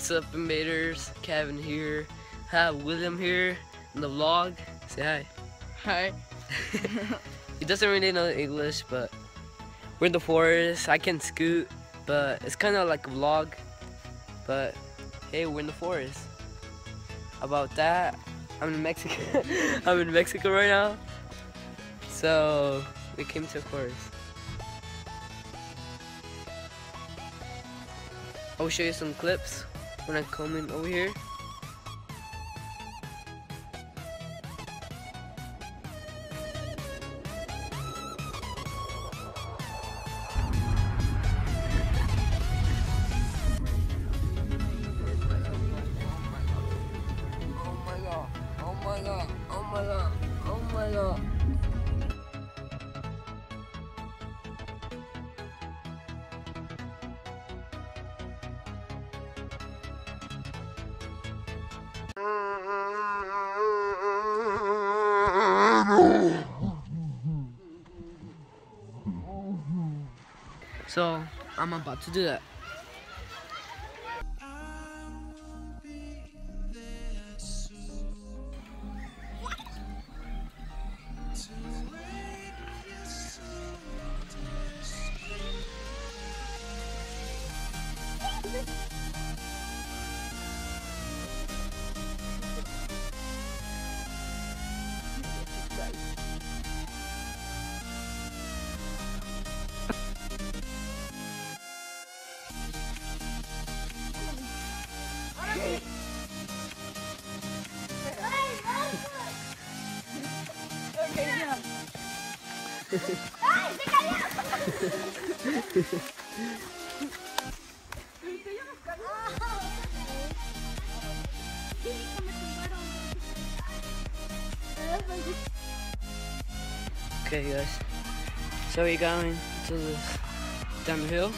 What's up, invaders? Kevin here. Have William here in the vlog. Say hi. Hi. he doesn't really know English, but we're in the forest. I can scoot, but it's kind of like a vlog. But hey, we're in the forest. About that, I'm in Mexico. I'm in Mexico right now. So we came to a forest. I'll show you some clips when I'm in over here. So, I'm about to do that. Okay, guys. So we're going to this down the hill.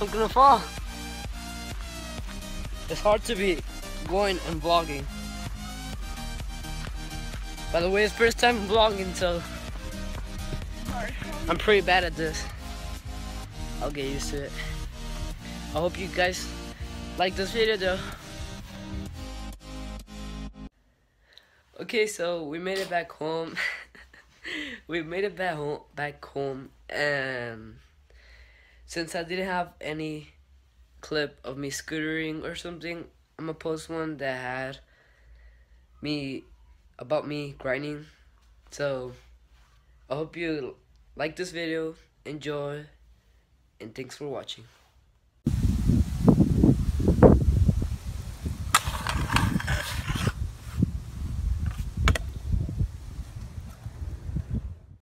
I'm gonna fall. It's hard to be going and vlogging. By the way, it's first time vlogging, so I'm pretty bad at this. I'll get used to it. I hope you guys like this video though. Okay, so we made it back home. we made it back home, back home, and since I didn't have any clip of me scootering or something, I'm gonna post one that had me about me grinding. So I hope you like this video, enjoy, and thanks for watching.